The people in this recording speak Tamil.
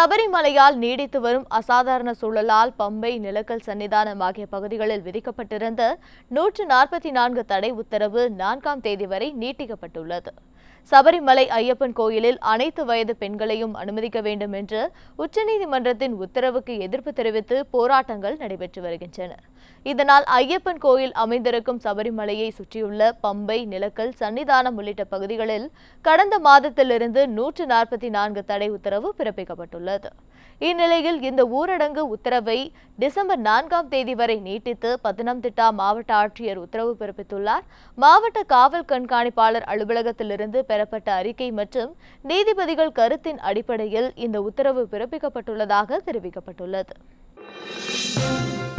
சபரிமலையால் நீடித்து வரும் அசாதாரண சூழலால் பம்பை நிலக்கல் சன்னிதானம் ஆகிய பகுதிகளில் விதிக்கப்பட்டிருந்த நூற்று நாற்பத்தி நான்கு தடை உத்தரவு நான்காம் தேதி வரை நீட்டிக்கப்பட்டுள்ளது. சபரிமலை ஐயப்பன் கோயிலில் அனைத்து வயது பெண்களையும் அனுமதிக்க வேண்டும் என்று உச்சநீதிமன்றத்தின் உத்தரவுக்கு எதிர்ப்பு தெரிவித்து போராட்டங்கள் நடைபெற்று வருகின்றன. இதனால் ஐயப்பன் கோயில் அமைந்திருக்கும் சபரிமலையை சுற்றியுள்ள பம்பை நிலக்கல் சன்னிதானம் உள்ளிட்ட பகுதிகளில் கடந்த மாதத்திலிருந்து நூற்று நாற்பத்தி நான்கு தடை உத்தரவு பிறப்பிக்கப்பட்டுள்ளது. இந்நிலையில் இந்த ஊரடங்கு உத்தரவை டிசம்பர் நான்காம் தேதி வரை நீட்டித்து பத்தனம்திட்டா மாவட்ட ஆட்சியர் உத்தரவு பிறப்பித்துள்ளார். மாவட்ட காவல் கண்காணிப்பாளர் அலுவலகத்திலிருந்து பெறப்பட்ட அறிக்கை மற்றும் நீதிபதிகள் கருத்தின் அடிப்படையில் இந்த உத்தரவு பிறப்பிக்கப்பட்டுள்ளதாக தெரிவிக்கப்பட்டுள்ளது.